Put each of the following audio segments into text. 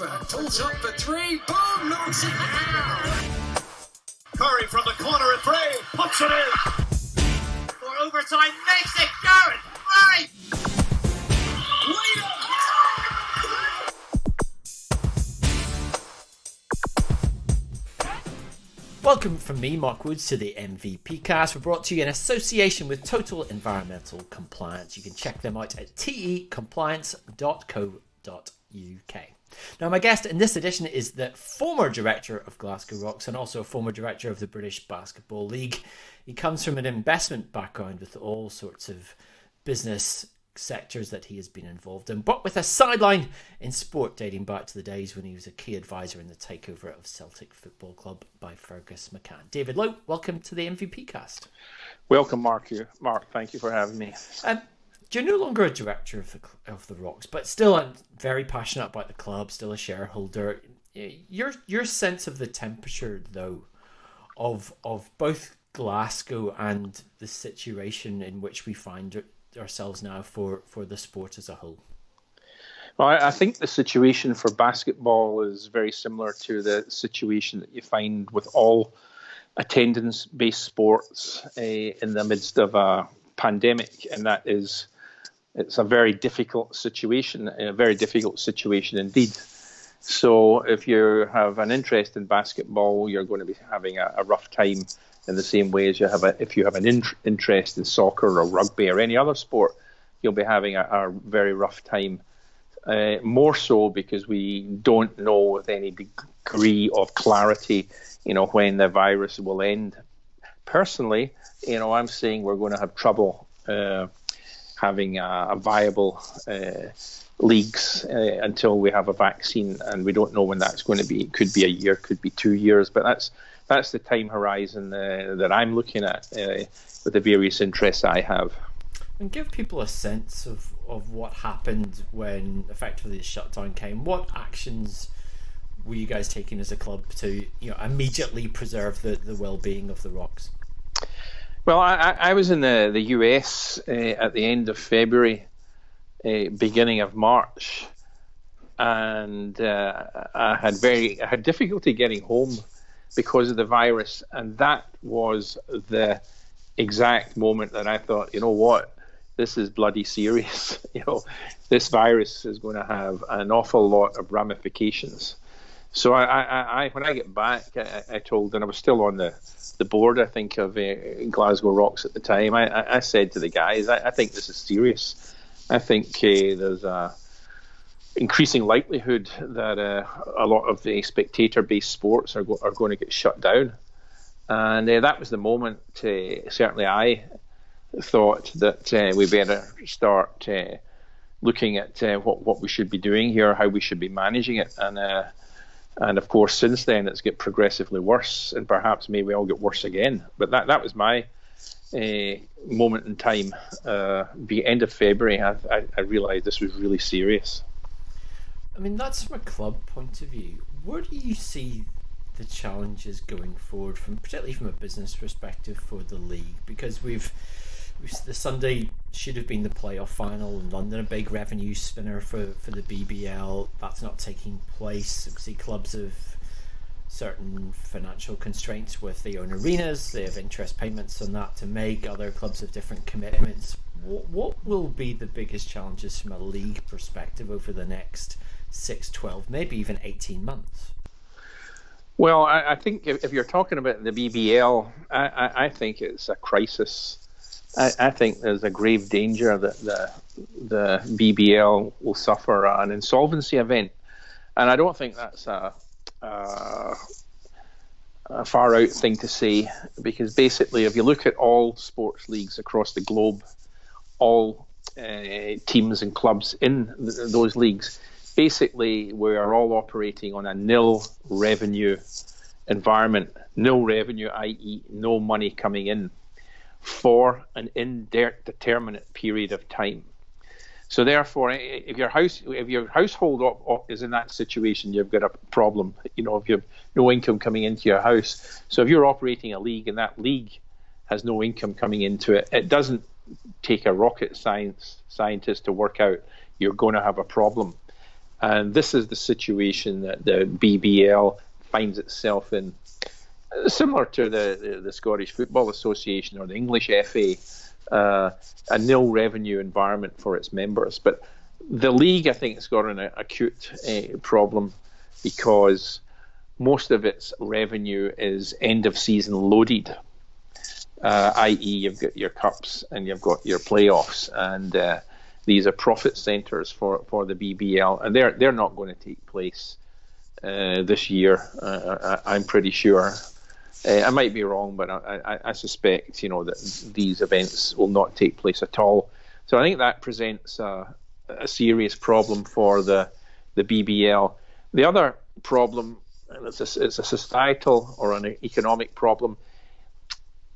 Redfern pulls up for three. Boom! Knocks it down. Curry from the corner at three, puts it in. For overtime, makes it Garrett Bray. Welcome from me, Mark Woods, to the MVP cast. We're brought to you in association with Total Environmental Compliance. You can check them out at tecompliance.co.uk. Now, my guest in this edition is the former director of Glasgow Rocks and also a former director of the British Basketball League. He comes from an investment background with all sorts of business sectors that he has been involved in, but with a sideline in sport dating back to the days when he was a key advisor in the takeover of Celtic Football Club by Fergus McCann. David Low, welcome to the MVP cast. Welcome, Mark. Mark, thank you for having me. Um, you're no longer a director of the of the Rocks, but still I'm very passionate about the club. Still a shareholder. Your your sense of the temperature, though, of of both Glasgow and the situation in which we find ourselves now for for the sport as a whole. Well, I think the situation for basketball is very similar to the situation that you find with all attendance-based sports uh, in the midst of a pandemic, and that is it's a very difficult situation, a very difficult situation indeed. So, if you have an interest in basketball, you're going to be having a, a rough time in the same way as you have a, if you have an in, interest in soccer or rugby or any other sport, you'll be having a, a very rough time. Uh, more so because we don't know with any degree of clarity, you know, when the virus will end. Personally, you know, I'm saying we're going to have trouble uh, having a, a viable uh, leagues uh, until we have a vaccine, and we don't know when that's going to be. It could be a year, could be two years, but that's that's the time horizon uh, that I'm looking at uh, with the various interests I have. And give people a sense of, of what happened when effectively the shutdown came. What actions were you guys taking as a club to you know immediately preserve the, the well being of the Rocks? Well, I, I was in the, the US uh, at the end of February, uh, beginning of March, and uh, I had very I had difficulty getting home because of the virus, and that was the exact moment that I thought, you know what, this is bloody serious. you know, this virus is going to have an awful lot of ramifications. So I, I, I when I get back, I, I, told, and I was still on the, the board, I think, of uh, Glasgow Rocks at the time. I, I said to the guys, I, think this is serious. I think uh, there's a increasing likelihood that uh, a lot of the spectator-based sports are, go- are going to get shut down. And uh, that was the moment, uh, certainly I thought that uh, we better start looking at what, what we should be doing here, how we should be managing it. And, and of course, since then, it's get progressively worse, and perhaps may well get worse again. But that, that was my eh, moment in time. Uh, the end of February, I, I, I realised this was really serious. I mean, that's from a club point of view. Where do you see the challenges going forward, from particularly from a business perspective for the league? Because we've the Sunday should have been the playoff final in London, a big revenue spinner for for the BBL. That's not taking place. See clubs have certain financial constraints with their own arenas. They have interest payments on that to make. Other clubs have different commitments. What, what will be the biggest challenges from a league perspective over the next? six, 12, maybe even 18 months? Well, I, I think if, if, you're talking about the BBL, I, I, I think it's a crisis. I, think there's a grave danger that the, the BBL will suffer an insolvency event. And I don't think that's a, a, a far out thing to say because basically, if you look at all sports leagues across the globe, all uh, teams and clubs in th- those leagues, basically we are all operating on a nil revenue environment, nil revenue, i.e., no money coming in for an indeterminate period of time. So therefore, if your house, if your household op, op is in that situation, you've got a problem. You know, if you have no income coming into your house. So if you're operating a league and that league has no income coming into it, it doesn't take a rocket science scientist to work out you're going to have a problem. And this is the situation that the BBL finds itself in, similar to the, the, Scottish Football Association or the English FA, uh, a nil revenue environment for its members. But the league, I think, has got an acute uh, problem because most of its revenue is end of season loaded. Uh, i.e., you've got your cups and you've got your playoffs, and uh, these are profit centres for, for the BBL, and they're they're not going to take place uh, this year. Uh, I, am pretty sure. Uh, I might be wrong, but I, I, I, suspect you know that these events will not take place at all. So I think that presents a, a serious problem for the the BBL. The other problem, and it's a, it's a societal or an economic problem.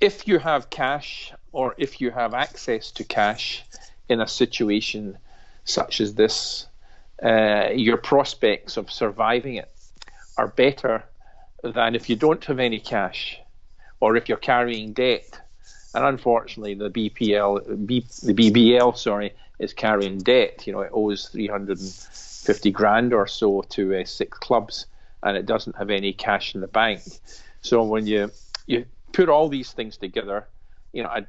If you have cash or if you have access to cash in a situation such as this, uh, your prospects of surviving it are better than if you don't have any cash or if you're carrying debt. And unfortunately, the BPL, B, the BBL, sorry, is carrying debt. You know, it owes 350 grand or so to uh, six clubs, and it doesn't have any cash in the bank. So when you you put all these things together, you know, I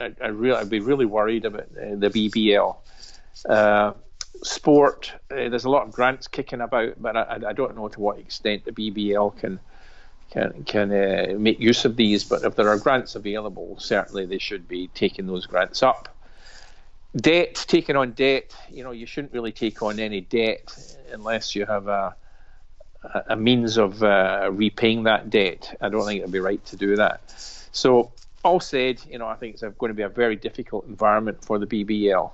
I, I really I'd be really worried about uh, the BBL. Uh, sport, uh, there's a lot of grants kicking about, but I, I, don't know to what extent the BBL can can can uh, make use of these. But if there are grants available, certainly they should be taking those grants up. Debt, taking on debt, you know, you shouldn't really take on any debt unless you have a a means of uh, repaying that debt. I don't think it'd be right to do that. So all said, you know, I think it's going to be a very difficult environment for the BBL.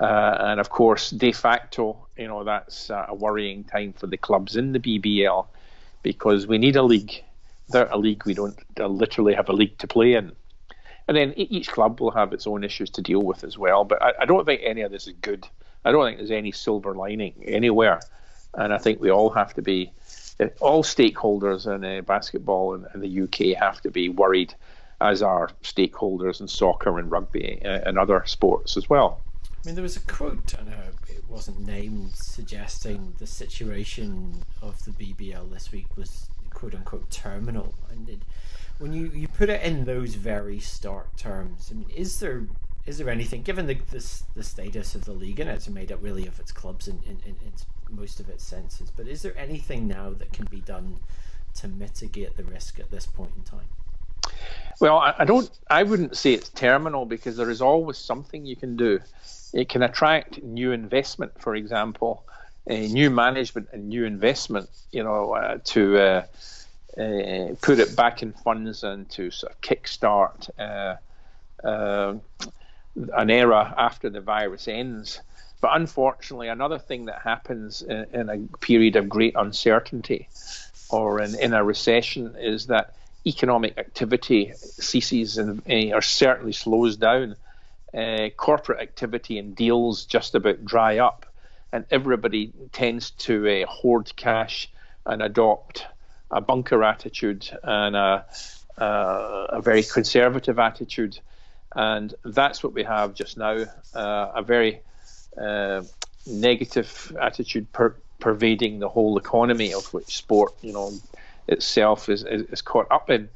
Uh, and of course, de facto, you know, that's a worrying time for the clubs in the BBL because we need a league. Without a league, we don't uh, literally have a league to play in. And then each club will have its own issues to deal with as well. But I, I don't think any of this is good. I don't think there's any silver lining anywhere. And I think we all have to be, all stakeholders in uh, basketball in, in the UK have to be worried as are stakeholders in soccer and rugby uh, and other sports as well. I mean, there was a quote, know it wasn't named, suggesting the situation of the BBL this week was quote unquote terminal. And it, when you, you put it in those very stark terms, I mean, is there is there anything, given the this, the status of the league and it's made up really of its clubs in, in, in its, most of its senses, but is there anything now that can be done to mitigate the risk at this point in time? Well, I, don't. I wouldn't say it's terminal because there is always something you can do. It can attract new investment, for example, new management and new investment. You know, uh, to uh, uh put it back in funds and to sort of kickstart uh, uh, an era after the virus ends. But unfortunately, another thing that happens in, in a period of great uncertainty or in, in a recession is that economic activity ceases and or certainly slows down. Uh, corporate activity and deals just about dry up, and everybody tends to uh, hoard cash and adopt a bunker attitude and a, a, a very conservative attitude. And that's what we have just now uh, a very uh, negative attitude per, pervading the whole economy of which sport, you know, itself is, is, is caught up in.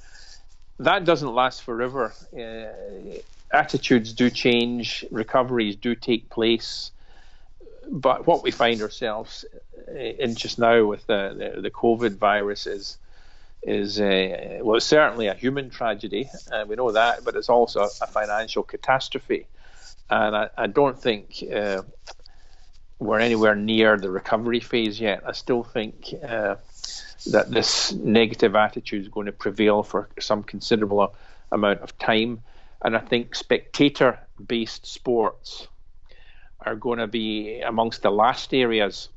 That doesn't last forever. Uh, attitudes do change, recoveries do take place. But what we find ourselves in just now with the, the, the COVID virus is is uh, well, it's certainly a human tragedy, and we know that, but it's also a financial catastrophe. And I, I don't think uh, we're anywhere near the recovery phase yet. I still think uh, that this negative attitude is going to prevail for some considerable amount of time. And I think spectator based sports are going to be amongst the last areas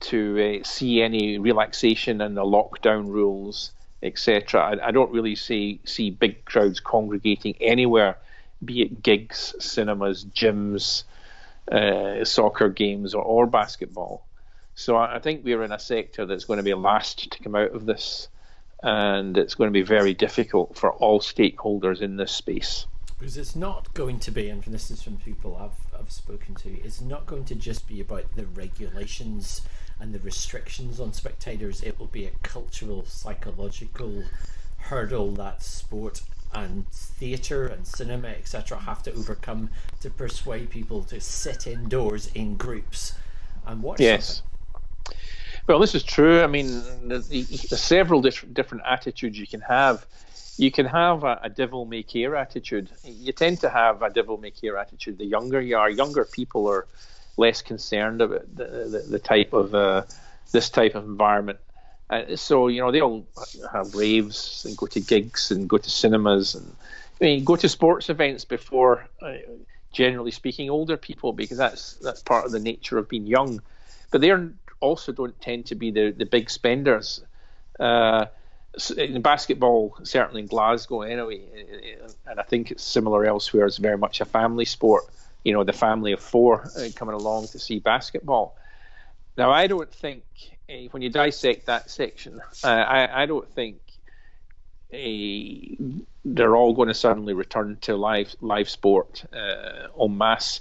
to uh, see any relaxation in the lockdown rules, etc. I, I, don't really see see big crowds congregating anywhere, be it gigs, cinemas, gyms, uh, soccer games, or, or basketball. So I think we're in a sector that's going to be last to come out of this, and it's going to be very difficult for all stakeholders in this space. because it's not going to be, and this is from people I've, I've spoken to, it's not going to just be about the regulations and the restrictions on spectators. It will be a cultural, psychological hurdle that sport and theatre and cinema, etc., have to overcome to persuade people to sit indoors in groups and watch. Yes. Something. Well, this is true. I mean, there's, there's several different different attitudes you can have you can have a, a devil may care attitude. You tend to have a devil may care attitude. The younger you are, younger people are less concerned about the, the, the type of uh, this type of environment. Uh, so you know they'll have raves and go to gigs and go to cinemas and I mean go to sports events before, uh, generally speaking, older people because that's that's part of the nature of being young. But they also don't tend to be the the big spenders. Uh, in basketball, certainly in Glasgow anyway, and I think it's similar elsewhere. It's very much a family sport. You know, the family of four uh, coming along to see basketball. Now, I don't think uh, when you dissect that section, uh, I, I don't think uh, they're all going to suddenly return to live live sport uh, en masse.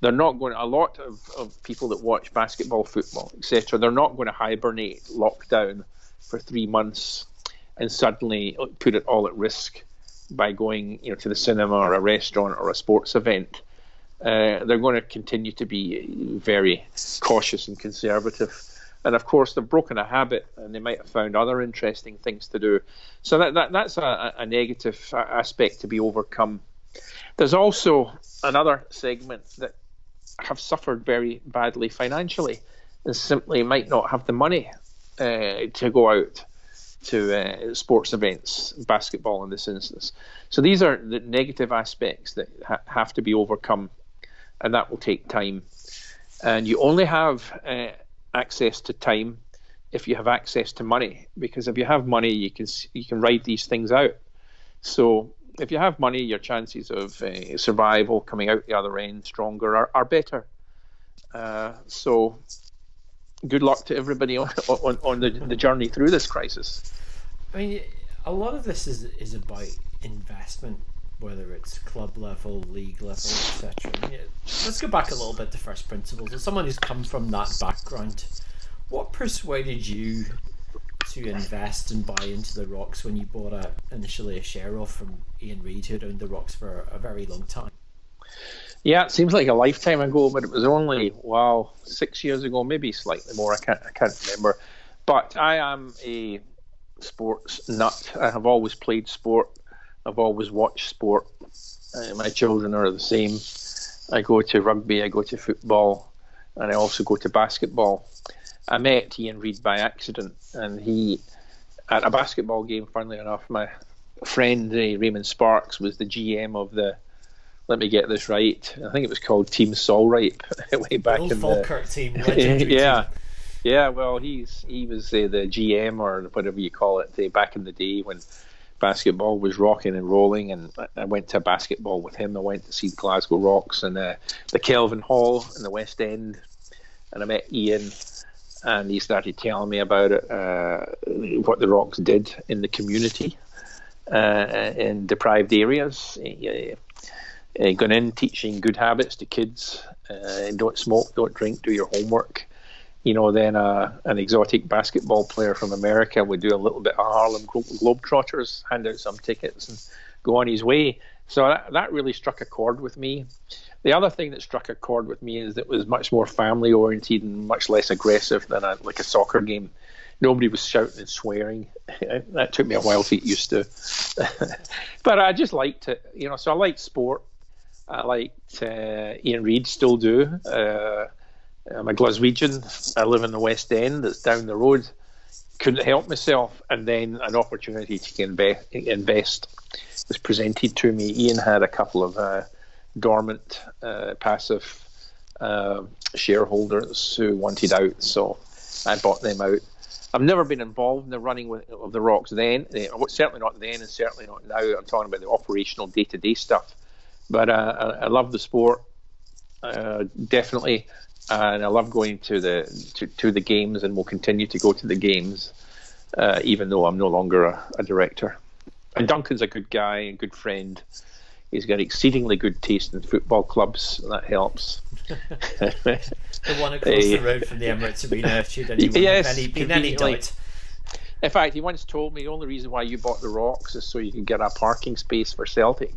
They're not going. To, a lot of, of people that watch basketball, football, etc. They're not going to hibernate, lockdown for three months and suddenly put it all at risk by going you know to the cinema or a restaurant or a sports event. Uh, they're going to continue to be very cautious and conservative. And of course, they've broken a habit, and they might have found other interesting things to do. So that, that that's a, a negative aspect to be overcome. There's also another segment that have suffered very badly financially, and simply might not have the money uh, to go out to uh, sports events, basketball in this instance. So these are the negative aspects that ha- have to be overcome, and that will take time. And you only have uh, access to time if you have access to money, because if you have money, you can you can ride these things out. So if you have money, your chances of uh, survival, coming out the other end stronger, are, are better. Uh, so good luck to everybody on, on, on the, the journey through this crisis. I mean, a lot of this is is about investment, whether it's club level, league level, etc. Let's go back a little bit to first principles. As someone who's come from that background, what persuaded you to invest and buy into the Rocks when you bought a, initially a share of from Ian Reid, who owned the Rocks for a very long time? Yeah, it seems like a lifetime ago, but it was only wow six years ago, maybe slightly more. I can't I can't remember. But I am a sports nut. I have always played sport. I've always watched sport. Uh, my children are the same. I go to rugby, I go to football, and I also go to basketball. I met Ian Reid by accident, and he, at a basketball game, funnily enough, my friend uh, Raymond Sparks was the GM of the let me get this right. I think it was called Team Solripe way back Old in Falkirk the team. yeah, team. yeah. Well, he's he was uh, the GM or whatever you call it uh, back in the day when basketball was rocking and rolling. And I went to basketball with him. I went to see the Glasgow Rocks and uh, the Kelvin Hall in the West End, and I met Ian. And he started telling me about uh, what the Rocks did in the community, uh, in deprived areas uh, going in teaching good habits to kids. Uh, don't smoke, don't drink, do your homework. You know, then uh, an exotic basketball player from America would do a little bit of Harlem Globetrotters, hand out some tickets, and go on his way. So that, that really struck a chord with me. The other thing that struck a chord with me is it was much more family oriented and much less aggressive than a, like a soccer game. Nobody was shouting and swearing. that took me a while to get used to. but I just liked it, you know. So I liked sport. I liked uh, Ian Reid, still do. Uh, I'm a Glaswegian. I live in the West End. That's down the road. Couldn't help myself. And then an opportunity to invest, invest was presented to me. Ian had a couple of uh, dormant, uh, passive uh, shareholders who wanted out, so I bought them out. I've never been involved in the running of the Rocks then, uh, certainly not then, and certainly not now. I'm talking about the operational day to day stuff. But uh, I, I, love the sport, uh, definitely, and I love going to the to, to, the games, and will continue to go to the games, uh, even though I'm no longer a, a, director. And Duncan's a good guy, a good friend. He's got exceedingly good taste in football clubs. That helps. the one across the road from the Emirates Arena. Should anyone Yes, any, been any doubt? In fact, he once told me the only reason why you bought the Rocks is so you could get a parking space for Celtic.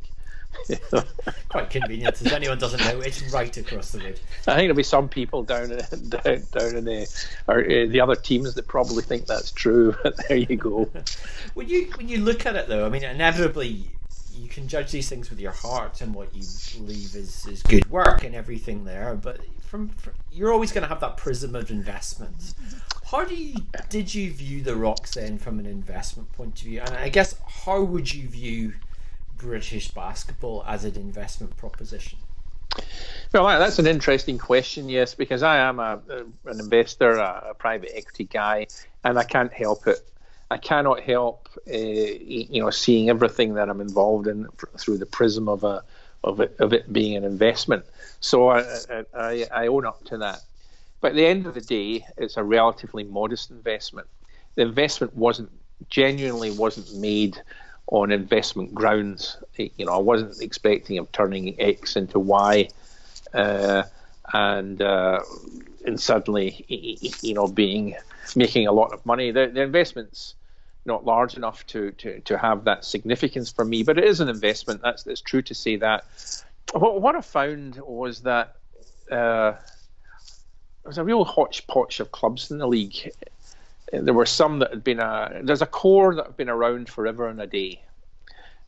Quite convenient. If anyone doesn't know, it's right across the road. I think there'll be some people down in, down, down in the or uh, the other teams that probably think that's true. But there you go. When you when you look at it though, I mean, inevitably you can judge these things with your heart and what you believe is, is good work and everything there. But from, from you're always going to have that prism of investment. How do you did you view the rocks then from an investment point of view? And I guess how would you view British basketball as an investment proposition? Well, that's an interesting question, yes, because I am a, an investor, a, a private equity guy, and I can't help it. I cannot help, uh, you know, seeing everything that I'm involved in through the prism of a of it, of it being an investment. So I, I, I I own up to that. But at the end of the day, it's a relatively modest investment. The investment wasn't genuinely wasn't made on investment grounds. You know, I wasn't expecting of turning X into Y, uh, and uh, and suddenly, you know, being making a lot of money. The, the investment's not large enough to, to, to have that significance for me, but it is an investment. That's it's true to say that. What, what I found was that uh, there was a real hodgepodge of clubs in the league. There were some that had been a there's a core that have been around forever and a day,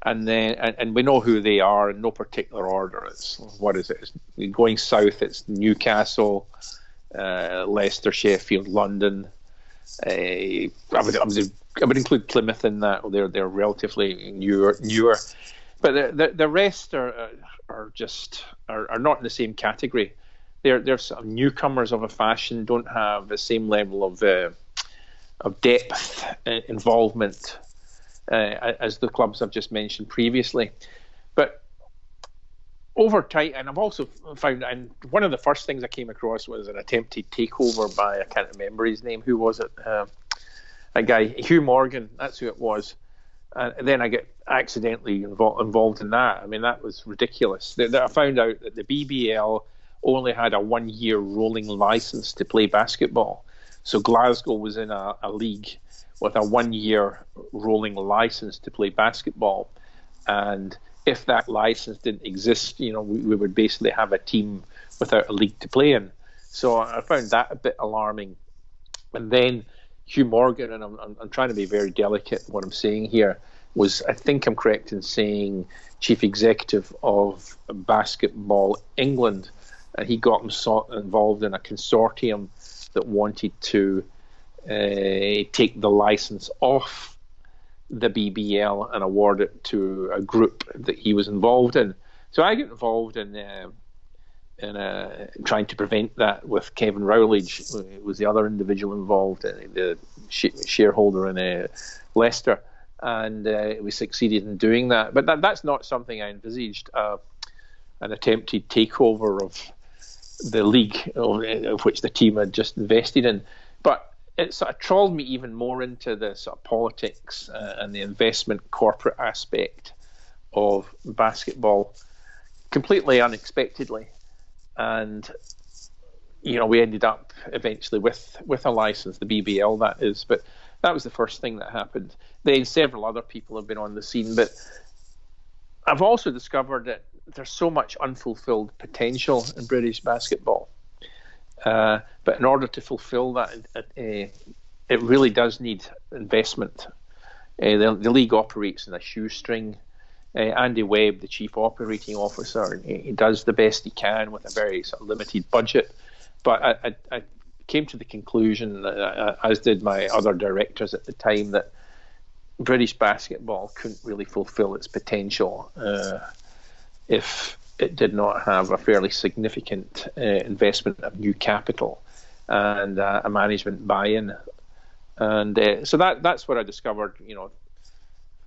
and then and, and we know who they are in no particular order. It's what is it? It's going south. It's Newcastle, uh, Leicester, Sheffield, London. Uh, I would, I would I would include Plymouth in that. They're they're relatively newer newer, but the the, the rest are are just are, are not in the same category. They're they're sort of newcomers of a fashion. Don't have the same level of uh, of depth uh, involvement uh, as the clubs I've just mentioned previously. But over time, and I've also found, and one of the first things I came across was an attempted takeover by I can't remember his name. Who was it? Uh, a guy, Hugh Morgan. That's who it was. And then I get accidentally involved involved in that. I mean, that was ridiculous. I found out that the BBL only had a one-year rolling license to play basketball. So Glasgow was in a, a league with a one-year rolling license to play basketball, and if that license didn't exist, you know, we, we would basically have a team without a league to play in. So I found that a bit alarming. And then Hugh Morgan, and I'm, I'm, trying to be very delicate in what I'm saying here, was I think I'm correct in saying chief executive of Basketball England, and he got himself involved in a consortium that wanted to uh, take the license off the BBL and award it to a group that he was involved in. So I got involved in uh, in uh, trying to prevent that with Kevin Routledge, who was the other individual involved, uh, the sh- shareholder in uh, Leicester, and uh, we succeeded in doing that. But that, that's not something I envisaged. An attempted takeover of the league, of, which the team had just invested in, but it sort of trolled me even more into the sort of politics uh, and the investment corporate aspect of basketball completely unexpectedly. And you know, we ended up eventually with with a license, the BBL that is, but that was the first thing that happened. Then several other people have been on the scene, but I've also discovered that there's so much unfulfilled potential in British basketball. Uh, but in order to fulfill that, uh, it really does need investment. Uh, the, the, league operates in a shoestring. Uh, Andy Webb, the chief operating officer, he does the best he can with a very sort of limited budget. But I, I, I came to the conclusion, uh, as did my other directors at the time, that British basketball couldn't really fulfill its potential uh, if it did not have a fairly significant uh, investment of new capital and uh, a management buy-in. And uh, so that that's what I discovered, you know,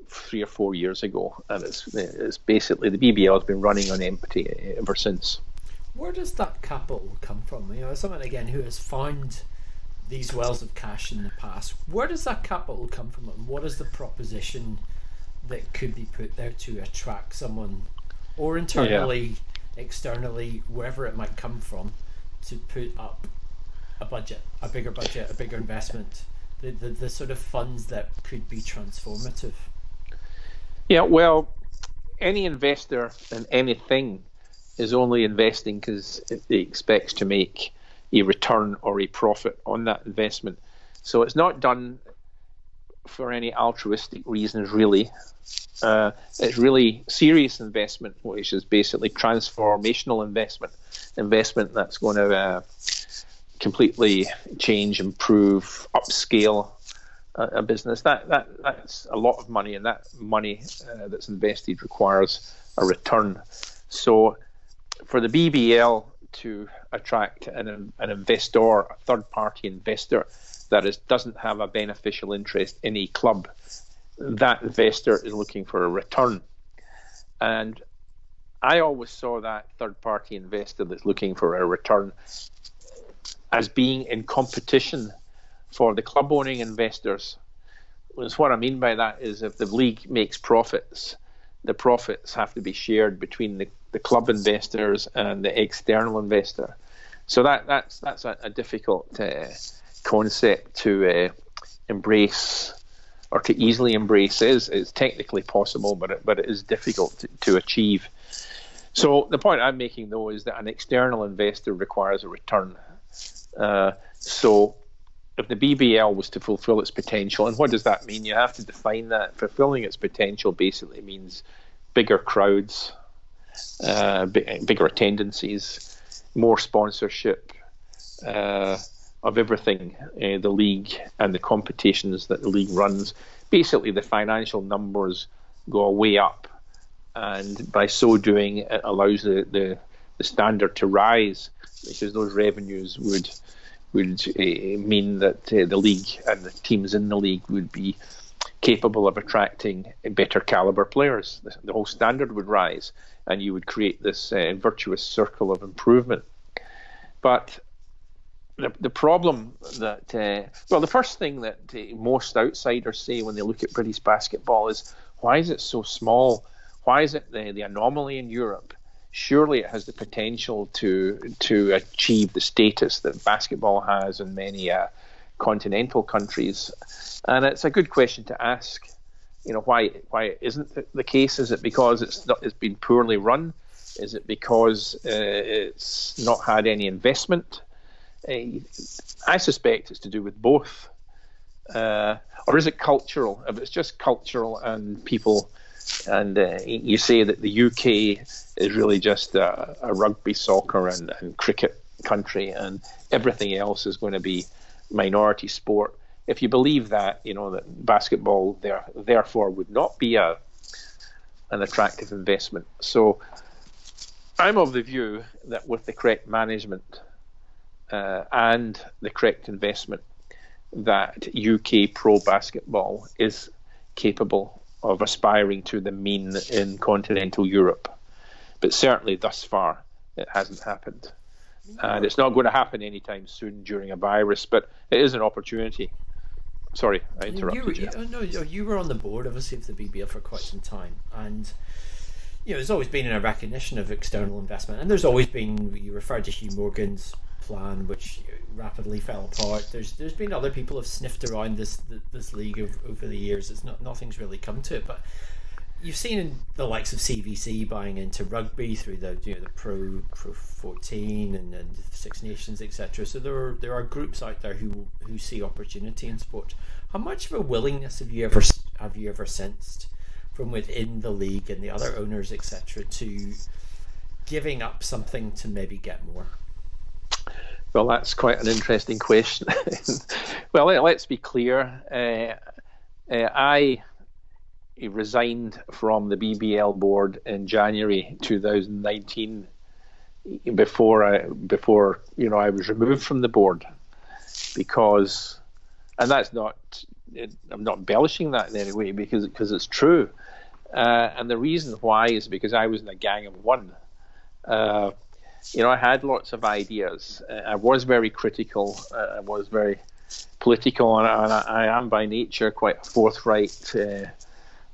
three or four years ago, and it's, it's basically the BBL has been running on empty ever since. Where does that capital come from? You know, someone again who has found these wells of cash in the past, where does that capital come from, and what is the proposition that could be put there to attract someone or internally, yeah. externally, wherever it might come from, to put up a budget, a bigger budget, a bigger investment, the, the, the sort of funds that could be transformative? Yeah, well, any investor in anything is only investing because it expects to make a return or a profit on that investment. So it's not done for any altruistic reasons, really. Uh, it's really serious investment, which is basically transformational investment, investment that's going to uh, completely change, improve, upscale a, a, business. That that that's a lot of money, and that money uh, that's invested requires a return. So, for the BBL to attract an an investor, a third party investor that is doesn't have a beneficial interest in a club, that investor is looking for a return, and I always saw that third party investor that's looking for a return as being in competition for the club owning investors. what I mean by that is if the league makes profits, the profits have to be shared between the, the club investors and the external investor. So that that's that's a, a difficult uh, concept to uh, embrace or to easily embrace. is it's technically possible, but it, but it is difficult to, to achieve. So the point I'm making though is that an external investor requires a return uh, so if the BBL was to fulfill its potential, and what does that mean? You have to define that. Fulfilling its potential basically means bigger crowds, uh, bigger attendances, more sponsorship uh, of everything, uh, the league and the competitions that the league runs. Basically, the financial numbers go way up, and by so doing, it allows the, the, the standard to rise because those revenues would would uh, mean that uh, the league and the teams in the league would be capable of attracting better caliber players. The, the whole standard would rise, and you would create this virtuous circle of improvement. But the, the problem that, uh, well, the first thing that uh, most outsiders say when they look at British basketball is, why is it so small? Why is it the, the anomaly in Europe? surely it has the potential to to achieve the status that basketball has in many uh, continental countries. And it's a good question to ask. You know why why it isn't the case? Is it because it's not it's been poorly run? Is it because uh, it's not had any investment? I suspect it's to do with both. Uh, or is it cultural? If it's just cultural and people and uh, you say that the UK is really just a, a rugby, soccer, and, and, cricket country, and everything else is going to be minority sport. If you believe that, you know that basketball there therefore would not be a an attractive investment. So I'm of the view that with the correct management uh, and the correct investment, that UK pro basketball is capable of aspiring to the mean in continental Europe. But certainly thus far, it hasn't happened. And it's not going to happen anytime soon during a virus, but it is an opportunity. Sorry, I interrupted you. you. no, you were on the board, obviously, of the BBL for quite some time. And you know, there's always been a recognition of external investment, and there's always been. You referred to Hugh Morgan's plan, which rapidly fell apart. There's there's been other people have sniffed around this this league over, over the years. It's not nothing's really come to it, but you've seen the likes of CVC buying into rugby through the you know the Pro Pro 14 and, and Six Nations etc. So there are there are groups out there who who see opportunity in sport. How much of a willingness have you ever have you ever sensed from within the league and the other owners etc. to giving up something to maybe get more? Well, that's quite an interesting question. well, let, us be clear. Uh, uh, I resigned from the BBL board in January 2019 before I before you know I was removed from the board because and that's not I'm not embellishing that in any way because because it's true uh, and the reason why is because I was in a gang of one uh, you know, I had lots of ideas. Uh, I was very critical. Uh, I was very political, and I, I, am by nature quite a forthright uh,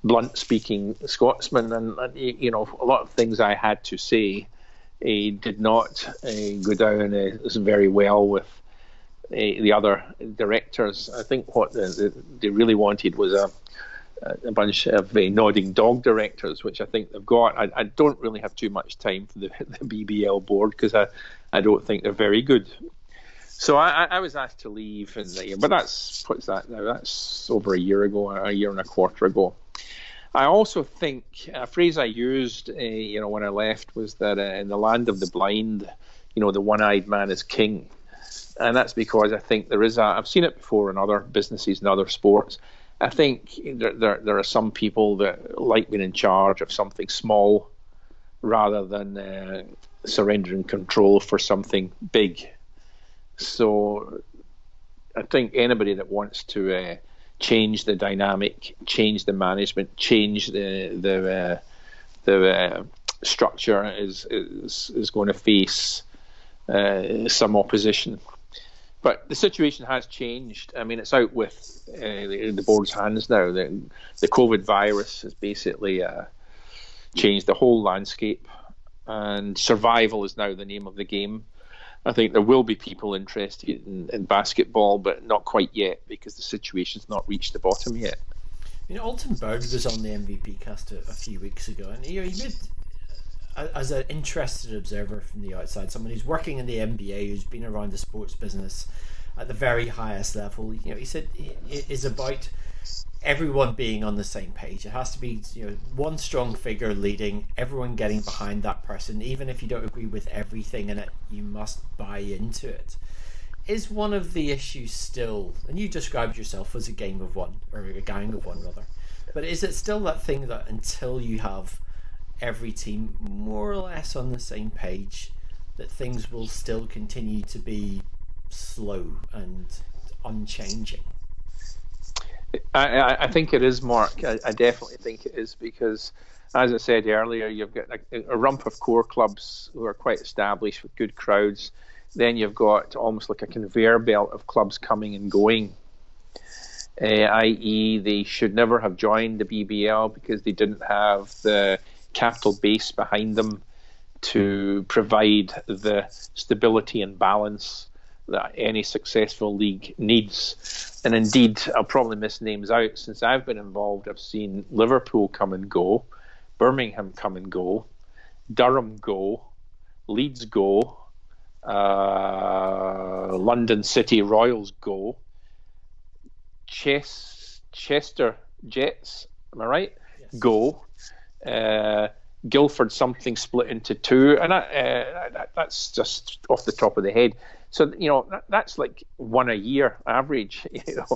blunt speaking Scotsman, and, and, you know a lot of things I had to say uh, did not uh, go down uh, very well with uh, the other directors. I think what the, the, they really wanted was a a bunch of uh, nodding dog directors, which I think they've got. I, I don't really have too much time for the, the BBL board because I, I don't think they're very good. So I, I was asked to leave the but that's what's that now? That's over a year ago, a year and a quarter ago. I also think a phrase I used, uh, you know, when I left was that uh, in the land of the blind, you know, the one-eyed man is king, and that's because I think there is a. I've seen it before in other businesses and other sports. I think there, there, there are some people that like being in charge of something small rather than uh, surrendering control for something big. So I think anybody that wants to uh, change the dynamic, change the management, change the the uh, the uh, structure is, is is going to face uh, some opposition. But the situation has changed. I mean, it's out with uh, the, board's hands now. The, the COVID virus has basically uh, changed the whole landscape, and survival is now the name of the game. I think there will be people interested in, in basketball, but not quite yet because the situation's not reached the bottom yet. You know, Alton Byrd was on the MVP cast a, a few weeks ago, and he made as an interested observer from the outside, someone who's working in the NBA, who's been around the sports business at the very highest level, you know, he said it is about everyone being on the same page. It has to be, you know, one strong figure leading, everyone getting behind that person, even if you don't agree with everything in it, you must buy into it. Is one of the issues still, and you described yourself as a game of one, or a gang of one rather, but is it still that thing that until you have every team more or less on the same page, that things will still continue to be slow and unchanging? I, I think it is, Mark. I, I, definitely think it is because, as I said earlier, you've got a, a, rump of core clubs who are quite established with good crowds. Then you've got almost like a conveyor belt of clubs coming and going. Uh, i.e., they should never have joined the BBL because they didn't have the capital base behind them to provide the stability and balance that any successful league needs. And indeed, I'll probably miss names out. Since I've been involved, I've seen Liverpool come and go, Birmingham come and go, Durham go, Leeds go, uh, London City Royals go, Chess, Chester Jets, am I right? Yes. Go. Uh, Guildford something split into two, and uh, that, that's just off the top of the head. So you know that, that's like one a year average. You know,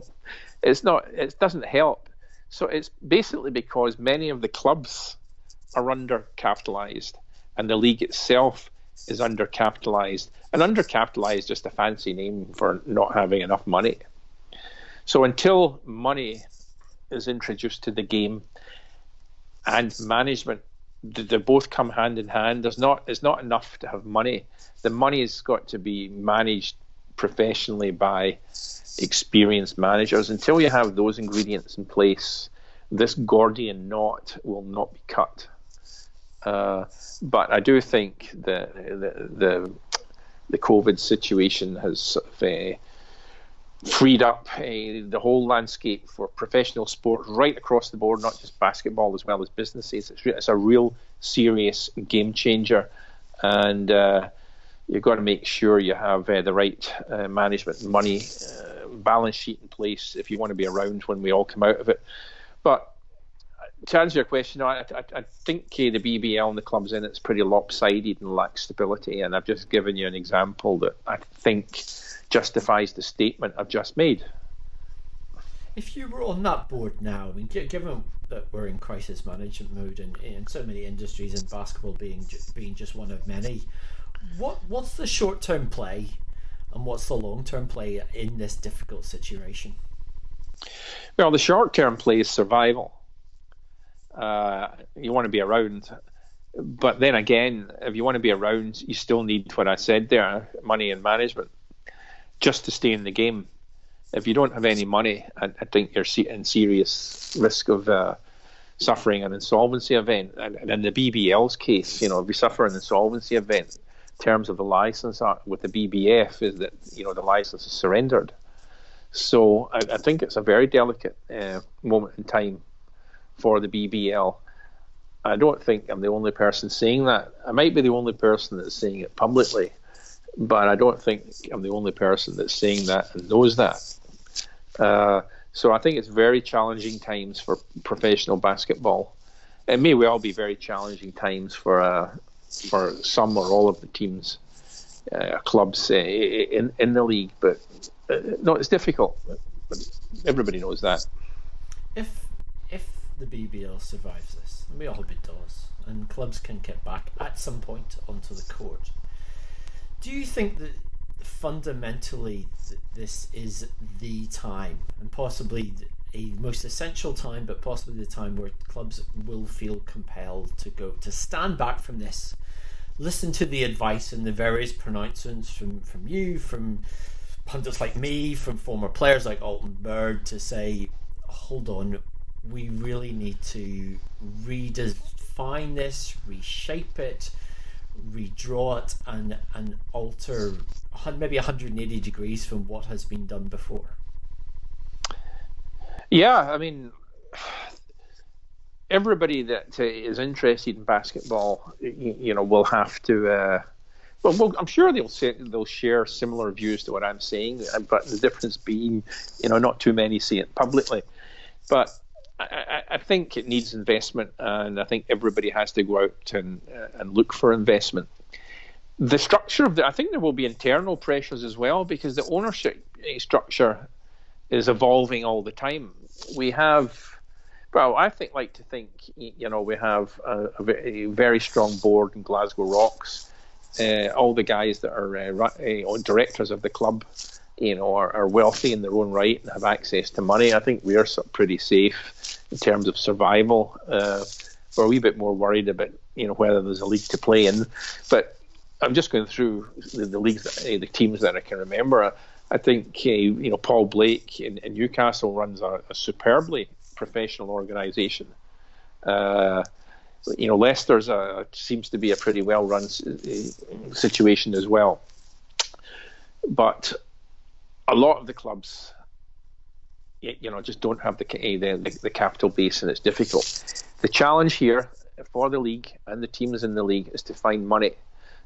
it's not. It doesn't help. So it's basically because many of the clubs are undercapitalized, and the league itself is undercapitalized. And undercapitalized just a fancy name for not having enough money. So until money is introduced to the game and management they both come hand in hand. There's not it's not enough to have money. The money has got to be managed professionally by experienced managers. Until you have those ingredients in place, this Gordian knot will not be cut. Uh, but I do think the the the, the COVID situation has sort of, uh, freed up uh, the whole landscape for professional sport right across the board, not just basketball as well as businesses. It's, it's a real serious game changer, and uh, you've got to make sure you have uh, the right uh, management, money, uh, balance sheet in place if you want to be around when we all come out of it. But to answer your question, I, I, I think uh, the BBL and the clubs in it's pretty lopsided and lacks stability, and I've just given you an example that I think justifies the statement I've just made. If you were on that board now, I mean, given that we're in crisis management mode and in so many industries, and basketball being being just one of many, what what's the short term play, and what's the long term play in this difficult situation? Well, the short term play is survival. Uh, you want to be around, but then again, if you want to be around, you still need what I said there: money and management just to stay in the game. If you don't have any money, I, I think you're in serious risk of uh, suffering an insolvency event. And, in the BBL's case, you know, if we suffer an insolvency event, terms of the license uh, with the BBF, is that you know the license is surrendered. So I, I think it's a very delicate uh, moment in time for the BBL. I don't think I'm the only person saying that. I might be the only person that's saying it publicly, but I don't think I'm the only person that's saying that and knows that. Uh, so I think it's very challenging times for professional basketball. It may well be very challenging times for uh, for some or all of the teams, uh, clubs uh, in in the league. But uh, no, it's difficult. But everybody knows that. If if the BBL survives this, and we all hope it does, and clubs can get back at some point onto the court, do you think that fundamentally th- this is the time, and possibly a most essential time, but possibly the time where clubs will feel compelled to go to stand back from this, listen to the advice and the various pronouncements from from you, from pundits like me, from former players like Alton Byrd, to say, hold on, we really need to redefine this, reshape it, redraw it, and and alter maybe 180 degrees from what has been done before. Yeah, I mean, everybody that uh, interested in basketball, you, you know, will have to. Uh, well, well, I'm sure they'll say, they'll share similar views to what I'm saying, uh, but the difference being, you know, not too many see it publicly. But I, I, think it needs investment, and I think everybody has to go out and uh, and look for investment. The structure of the, I think there will be internal pressures as well because the ownership structure is evolving all the time. We have, well, I think like to think, you know, we have a, a very strong board in Glasgow Rocks. Uh, all the guys that are uh, directors of the club you know, are, are, wealthy in their own right and have access to money. I think we're pretty safe in terms of survival. Uh, we're a wee bit more worried about, you know, whether there's a league to play in. But I'm just going through the, the leagues, that, uh, the teams that I can remember. I think, uh, you know, Paul Blake in, in Newcastle runs a, a superbly professional organisation. Uh, you know, Leicester's a, seems to be a pretty well-run uh, situation as well. But a lot of the clubs, you know, just don't have the the, the capital base, and it's difficult. The challenge here for the league and the teams in the league is to find money.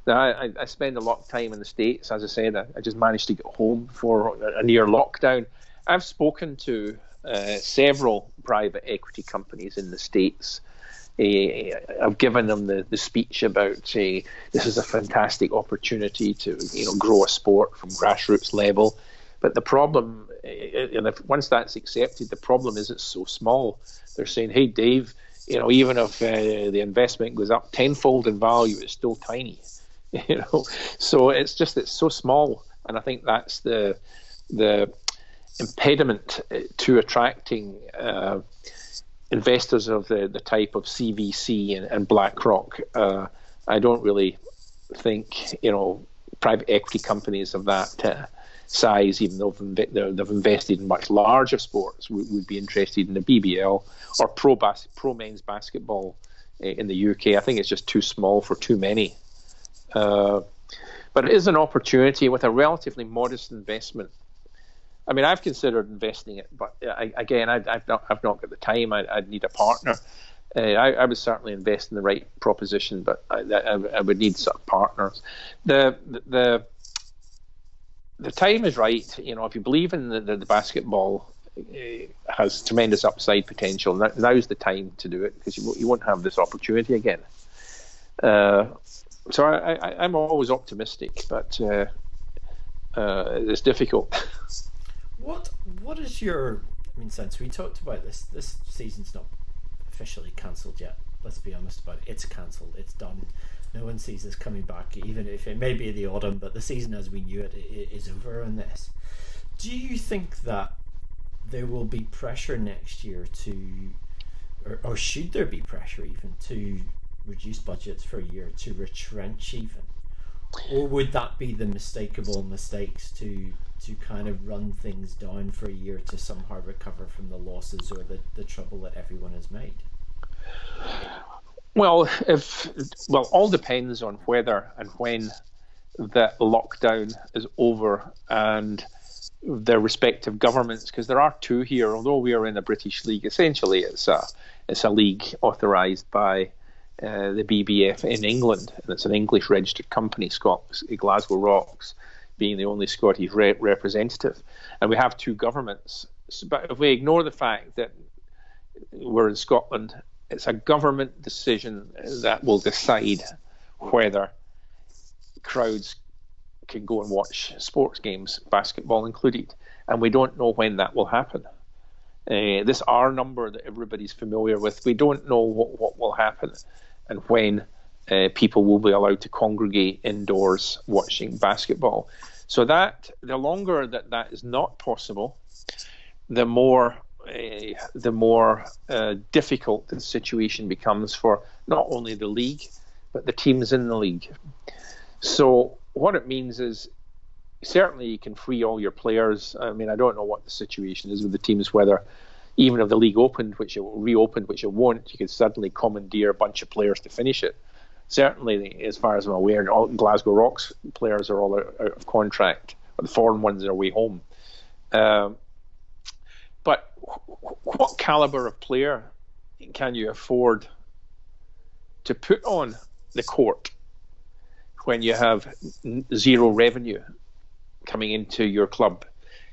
Now, I, I spend a lot of time in the States. As I said, I, I just managed to get home for a near lockdown. I've spoken to uh, several private equity companies in the States. Uh, I've given them the, the speech about uh, this is a fantastic opportunity to you know grow a sport from grassroots level. But the problem, and if once that's accepted, the problem is it's so small. They're saying, "Hey, Dave, you know, even if uh, the investment goes up tenfold in value, it's still tiny." You know, so it's just it's so small, and I think that's the the impediment to attracting uh, investors of the, the type of CVC and, and BlackRock. Uh, I don't really think you know private equity companies of that size, even though they've invested in much larger sports, would, be interested in the BBL or pro bas- pro men's basketball eh, in the UK. I think it's just too small for too many. Uh, but it is an opportunity with a relatively modest investment. I mean, I've considered investing it, but uh, I, again, I, have not, I've not got the time. I, would need a partner. Uh, I, I, would certainly invest in the right proposition, but I, I would need sort of partners. The the the time is right. You know, if you believe in the, the, the basketball uh, has tremendous upside potential, now, now's the time to do it because you, you won't have this opportunity again. Uh, so I, am always optimistic, but uh, uh, it's difficult. what What is your? I mean, since we talked about this, this season's not officially cancelled yet. Let's be honest about it. It's cancelled. It's done no one sees this coming back, even if it may be the autumn, but the season as we knew it is over on this. Do you think that there will be pressure next year to, or, or should there be pressure even to reduce budgets for a year, to retrench even? Or would that be the mistake of all mistakes to to kind of run things down for a year to somehow recover from the losses or the, the trouble that everyone has made? Well, if well, all depends on whether and when the lockdown is over and their respective governments, because there are two here. Although we are in a British league, essentially it's a it's a league authorised by uh, the BBF in England, and it's an English registered company, Scott, Glasgow Rocks, being the only Scottish re- representative. And we have two governments. But if we ignore the fact that we're in Scotland, it's a government decision that will decide whether crowds can go and watch sports games, basketball included, and we don't know when that will happen. Uh, this R number that everybody's familiar with, we don't know what, what will happen and when uh, people will be allowed to congregate indoors watching basketball. So that the longer that that is not possible, the more the more uh, difficult the situation becomes for not only the league but the teams in the league. So what it means is certainly you can free all your players. I mean, I don't know what the situation is with the teams, whether even if the league opened, which it will reopen, which it won't, you could suddenly commandeer a bunch of players to finish it. Certainly, as far as I'm aware, all Glasgow Rocks players are all out, out of contract, but the foreign ones are away home. Um, what caliber of player can you afford to put on the court when you have zero revenue coming into your club?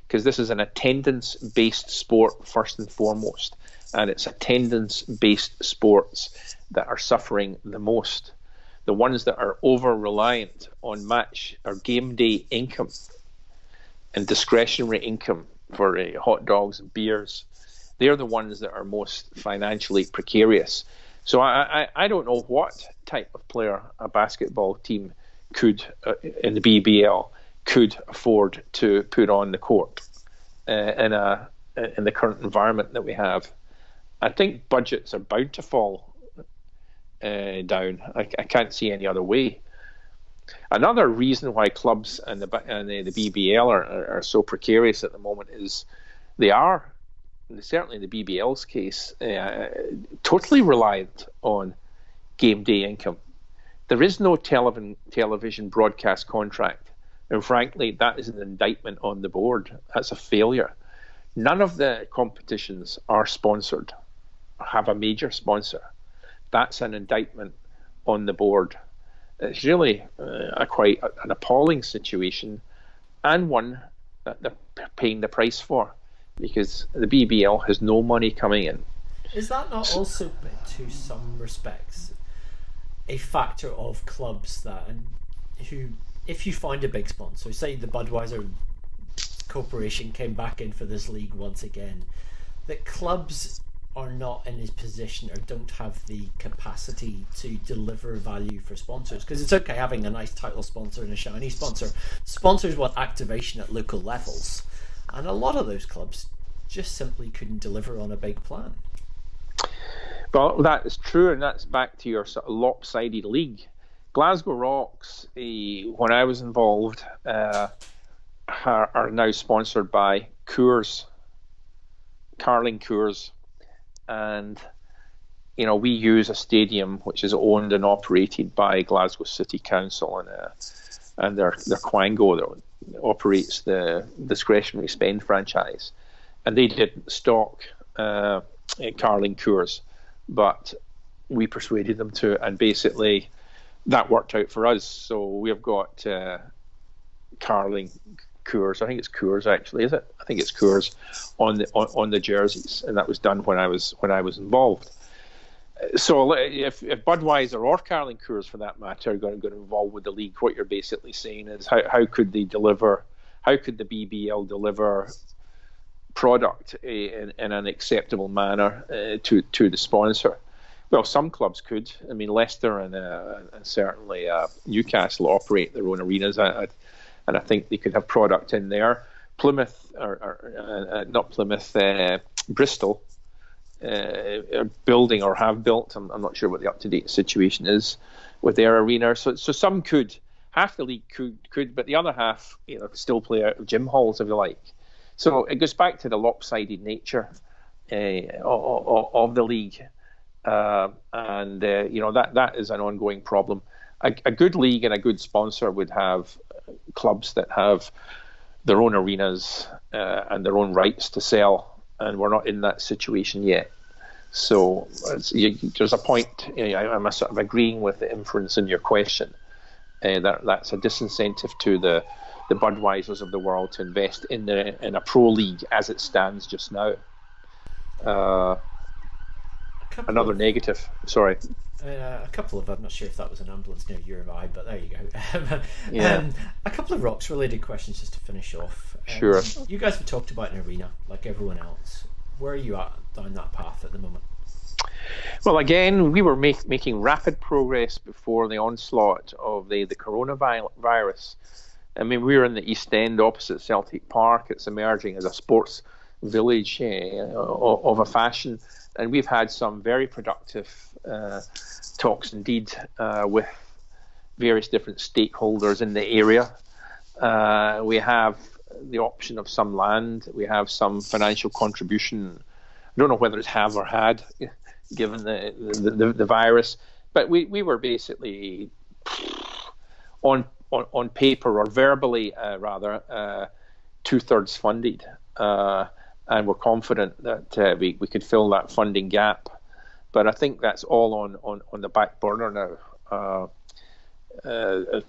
Because this is an attendance based sport first and foremost and it's attendance based sports that are suffering the most. The ones that are over reliant on match or game day income and discretionary income for uh, hot dogs and beers they're the ones that are most financially precarious so I, I, I don't know what type of player a basketball team could uh, in the BBL could afford to put on the court uh, in a in the current environment that we have. I think budgets are bound to fall uh, down. I, I, can't see any other way. Another reason why clubs and the and the, the BBL are, are, are, so precarious at the moment is they are certainly in the BBL's case uh, totally reliant on game day income. There is no television television broadcast contract, and frankly, that is an indictment on the board. That's a failure. None of the competitions are sponsored, have a major sponsor. That's an indictment on the board. It's really uh, a quite an appalling situation, and one that they're paying the price for, because the BBL has no money coming in. Is that not also, to some respects, a factor of clubs that and who if you find a big sponsor, say the Budweiser Corporation came back in for this league once again, that clubs are not in his position or don't have the capacity to deliver value for sponsors because it's okay having a nice title sponsor and a shiny sponsor. Sponsors want activation at local levels, and a lot of those clubs just simply couldn't deliver on a big plan. Well, that is true, and that's back to your sort of lopsided league. Glasgow Rocks, uh, when I was involved, uh, are, are, now sponsored by Coors, Carling Coors, and you know we use a stadium which is owned and operated by Glasgow City Council and uh, and their their Quango that operates the discretionary spend franchise, and they did stock uh, Carling Coors but we persuaded them to, and basically that worked out for us. So we have got uh, Carling Coors. I think it's Coors actually, is it? I think it's Coors on the on, on the jerseys, and that was done when I was when I was involved. So if, if Budweiser or Carling Coors, for that matter, are going to get involved with the league, what you're basically saying is how, how could they deliver? How could the BBL deliver product in, in an acceptable manner uh, to to the sponsor. Well, some clubs could. I mean, Leicester and, uh, and certainly uh, Newcastle operate their own arenas, and I think they could have product in there. Plymouth, or, or uh, uh, not Plymouth, uh, Bristol, are building or have built. I'm, I'm not sure what the up-to-date situation is with their arena. So, so some could. Half the league could, could, but the other half, you know, still play out of gym halls if you like. So it goes back to the lopsided nature uh, of, of, the league. uh, and uh, you know that that is an ongoing problem. A, a, good league and a good sponsor would have clubs that have their own arenas uh, and their own rights to sell, and we're not in that situation yet. So you, there's a point. You know, I'm sort of agreeing with the inference in your question. Uh, that that's a disincentive to the the Budweisers of the world to invest in the in a pro league as it stands just now. Uh, another of, negative. Sorry. Uh, a couple of I'm not sure if that was an ambulance near your eye, but there you go. yeah. Um, a couple of rocks related questions just to finish off. Um, sure. You guys have talked about an arena like everyone else. Where are you at down that path at the moment? Well, again, we were make, making rapid progress before the onslaught of the, the coronavirus. I mean, we were in the East End opposite Celtic Park. It's emerging as a sports village uh, of a fashion. And we've had some very productive uh, talks indeed uh, with various different stakeholders in the area. Uh, we have the option of some land, we have some financial contribution. I don't know whether it's have or had, given the, the, the, the virus, but we, we were basically on on, on paper or verbally, uh, rather, uh, two thirds funded. Uh, and we're confident that uh, we, we could fill that funding gap. But I think that's all on, on, on the back burner now. Uh, uh,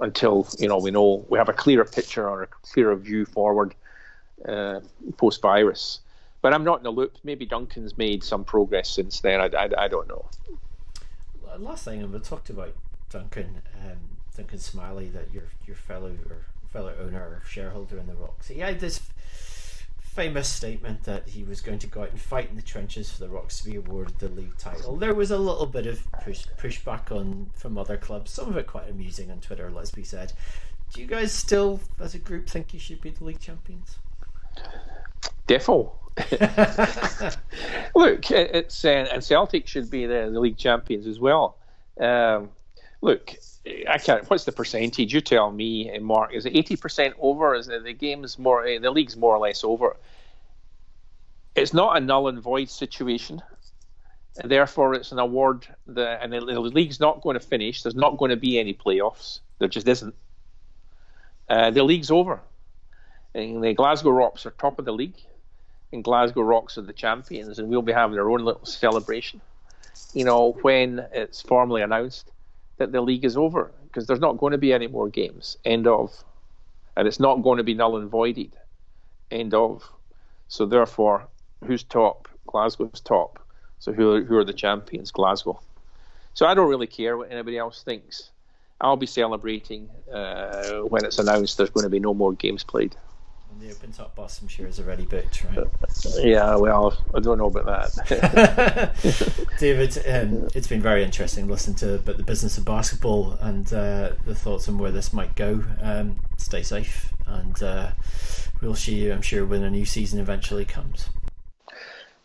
until you know we know we have a clearer picture or a clearer view forward post virus. But I'm not in the loop. Maybe Duncan's made some progress since then. I, I, I don't know. Last thing, and we talked about Duncan. Um, Duncan Smillie, that your your fellow or fellow owner or shareholder in the Rocks, he had this famous statement that he was going to go out and fight in the trenches for the Rocks to be awarded the league title. There was a little bit of push pushback on from other clubs, some of it quite amusing on Twitter. Let's be said. Do you guys still, as a group, think you should be the league champions? Defo. look, it's uh, and Celtic should be the, the league champions as well. Um, look, I can't. What's the percentage? You tell me, eh, Mark. Is it eighty percent over? Is the game's more? Eh, the league's more or less over. It's not a null and void situation. Therefore, it's an award that, and the, the league's not going to finish. There's not going to be any playoffs. There just isn't. Uh, the league's over. And the Glasgow Rocks are top of the league, and Glasgow Rocks are the champions, and we'll be having our own little celebration. You know, when it's formally announced that the league is over because there's not going to be any more games. End of. And it's not going to be null and voided. End of. So therefore, who's top? Glasgow's top. So who are, who are the champions? Glasgow. So I don't really care what anybody else thinks. I'll be celebrating uh, when it's announced there's going to be no more games played the open top bus, I'm sure, is already booked, right? Yeah, well, I don't know about that. David, um, it's been very interesting listening to about the business of basketball and uh, the thoughts on where this might go. Um, stay safe, and uh, we'll see you, I'm sure, when a new season eventually comes.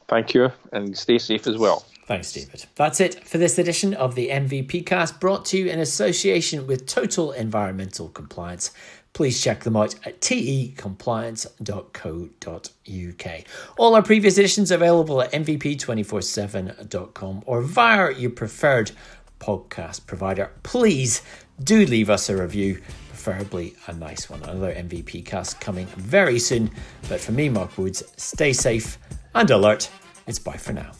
Thank you, and stay safe as well. Thanks, David. That's it for this edition of the MVP cast brought to you in association with Total Environmental Compliance please check them out at tecompliance.co.uk. All our previous editions available at mvp247.com or via your preferred podcast provider. Please do leave us a review, preferably a nice one. Another MVP cast coming very soon. But for me, Mark Woods, stay safe and alert. It's bye for now.